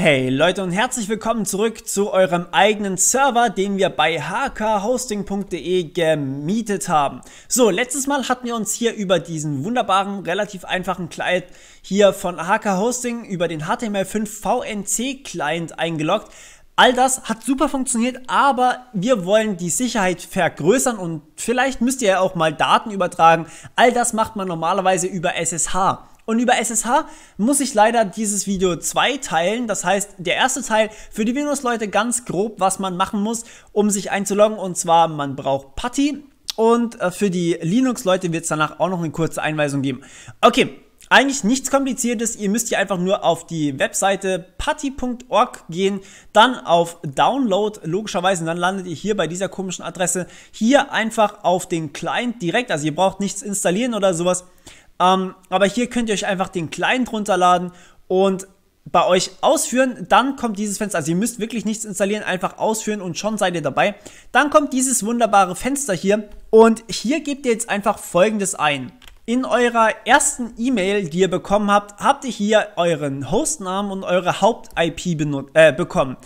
Hey Leute und herzlich willkommen zurück zu eurem eigenen Server, den wir bei hkhosting.de gemietet haben. So, letztes Mal hatten wir uns hier über diesen wunderbaren, relativ einfachen Client hier von HK Hosting über den HTML5 VNC Client eingeloggt. All das hat super funktioniert, aber wir wollen die Sicherheit vergrößern und vielleicht müsst ihr ja auch mal Daten übertragen. All das macht man normalerweise über SSH. Und über SSH muss ich leider dieses Video zweiteilen. Das heißt, der erste Teil für die Windows-Leute ganz grob, was man machen muss, um sich einzuloggen. Und zwar, man braucht PuTTY. Und äh, für die Linux-Leute wird es danach auch noch eine kurze Einweisung geben. Okay, eigentlich nichts kompliziertes, ihr müsst hier einfach nur auf die Webseite putty.org gehen, dann auf Download logischerweise und dann landet ihr hier bei dieser komischen Adresse. Hier einfach auf den Client direkt, also ihr braucht nichts installieren oder sowas. Ähm, aber hier könnt ihr euch einfach den Client runterladen und bei euch ausführen, dann kommt dieses Fenster, also ihr müsst wirklich nichts installieren, einfach ausführen und schon seid ihr dabei. Dann kommt dieses wunderbare Fenster hier und hier gebt ihr jetzt einfach folgendes ein. In eurer ersten E-Mail, die ihr bekommen habt, habt ihr hier euren Hostnamen und eure Haupt-IP äh, bekommen.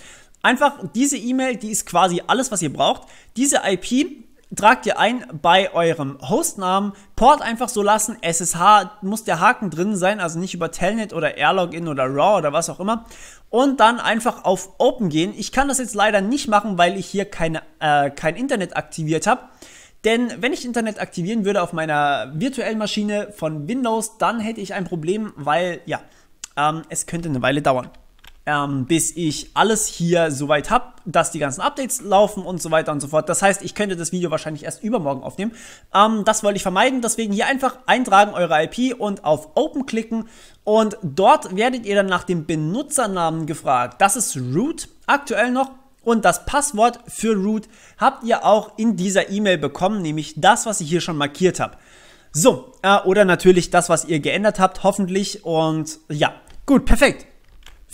Einfach diese E-Mail, die ist quasi alles, was ihr braucht. Diese IP tragt ihr ein bei eurem Hostnamen, Port einfach so lassen, SSH muss der Haken drin sein, also nicht über Telnet oder Airlogin oder RAW oder was auch immer und dann einfach auf Open gehen. Ich kann das jetzt leider nicht machen, weil ich hier keine, äh, kein Internet aktiviert habe. Denn wenn ich Internet aktivieren würde auf meiner virtuellen Maschine von Windows, dann hätte ich ein Problem, weil ja, ähm, es könnte eine Weile dauern ähm, bis ich alles hier soweit habe, dass die ganzen Updates laufen und so weiter und so fort. Das heißt, ich könnte das Video wahrscheinlich erst übermorgen aufnehmen. Ähm, das wollte ich vermeiden, deswegen hier einfach eintragen eure IP und auf Open klicken und dort werdet ihr dann nach dem Benutzernamen gefragt. Das ist root aktuell noch und das Passwort für root habt ihr auch in dieser E-Mail bekommen, nämlich das, was ich hier schon markiert habe. So, äh, oder natürlich das, was ihr geändert habt, hoffentlich. Und ja, gut, perfekt.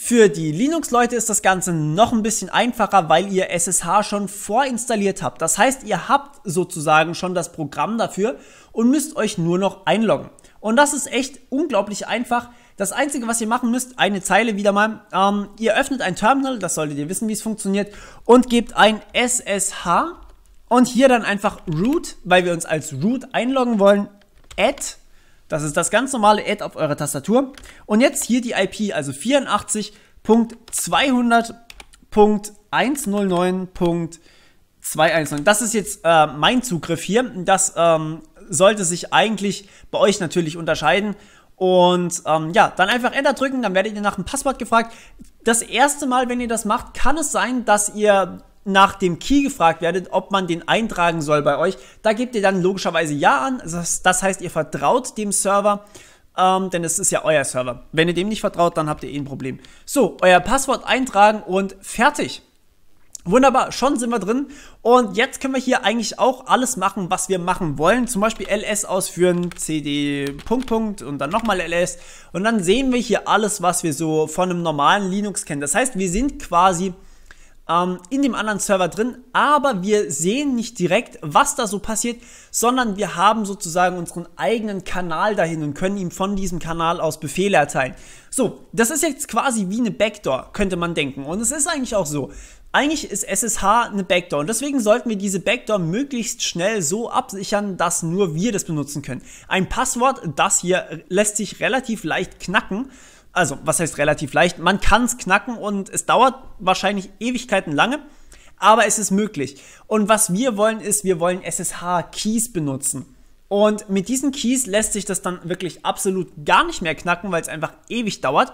Für die Linux-Leute ist das Ganze noch ein bisschen einfacher, weil ihr SSH schon vorinstalliert habt. Das heißt, ihr habt sozusagen schon das Programm dafür und müsst euch nur noch einloggen. Und das ist echt unglaublich einfach. Das Einzige, was ihr machen müsst, eine Zeile wieder mal, ähm, ihr öffnet ein Terminal, das solltet ihr wissen, wie es funktioniert, und gebt ein SSH und hier dann einfach root, weil wir uns als root einloggen wollen, add das ist das ganz normale Add auf eurer Tastatur. Und jetzt hier die IP, also 84.200.109.219. Das ist jetzt äh, mein Zugriff hier. Das ähm, sollte sich eigentlich bei euch natürlich unterscheiden. Und ähm, ja, dann einfach Enter drücken, dann werdet ihr nach dem Passwort gefragt. Das erste Mal, wenn ihr das macht, kann es sein, dass ihr nach dem Key gefragt werdet, ob man den eintragen soll bei euch, da gebt ihr dann logischerweise Ja an. Das, heißt, ihr vertraut dem Server, ähm, denn es ist ja euer Server. Wenn ihr dem nicht vertraut, dann habt ihr eh ein Problem. So, euer Passwort eintragen und fertig. Wunderbar, schon sind wir drin. Und jetzt können wir hier eigentlich auch alles machen, was wir machen wollen. Zum Beispiel ls ausführen, cd Punkt, Punkt und dann nochmal ls. Und dann sehen wir hier alles, was wir so von einem normalen Linux kennen. Das heißt, wir sind quasi ähm, in dem anderen Server drin, aber wir sehen nicht direkt, was da so passiert, sondern wir haben sozusagen unseren eigenen Kanal dahin und können ihm von diesem Kanal aus Befehle erteilen. So, das ist jetzt quasi wie eine Backdoor, könnte man denken. Und es ist eigentlich auch so. Eigentlich ist SSH eine Backdoor und deswegen sollten wir diese Backdoor möglichst schnell so absichern, dass nur wir das benutzen können. Ein Passwort, das hier lässt sich relativ leicht knacken also was heißt relativ leicht? Man kann es knacken und es dauert wahrscheinlich Ewigkeiten lange, aber es ist möglich. Und was wir wollen ist, wir wollen SSH-Keys benutzen. Und mit diesen Keys lässt sich das dann wirklich absolut gar nicht mehr knacken, weil es einfach ewig dauert.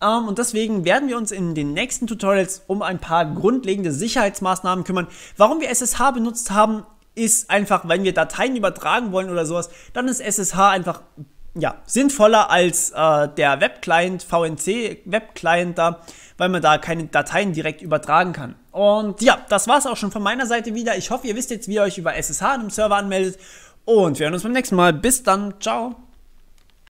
Ähm, und deswegen werden wir uns in den nächsten Tutorials um ein paar grundlegende Sicherheitsmaßnahmen kümmern. Warum wir SSH benutzt haben, ist einfach, wenn wir Dateien übertragen wollen oder sowas, dann ist SSH einfach ja, sinnvoller als äh, der Webclient, VNC Webclient da, weil man da keine Dateien direkt übertragen kann. Und ja, das war's auch schon von meiner Seite wieder. Ich hoffe, ihr wisst jetzt, wie ihr euch über SSH in einem Server anmeldet. Und wir hören uns beim nächsten Mal. Bis dann. Ciao.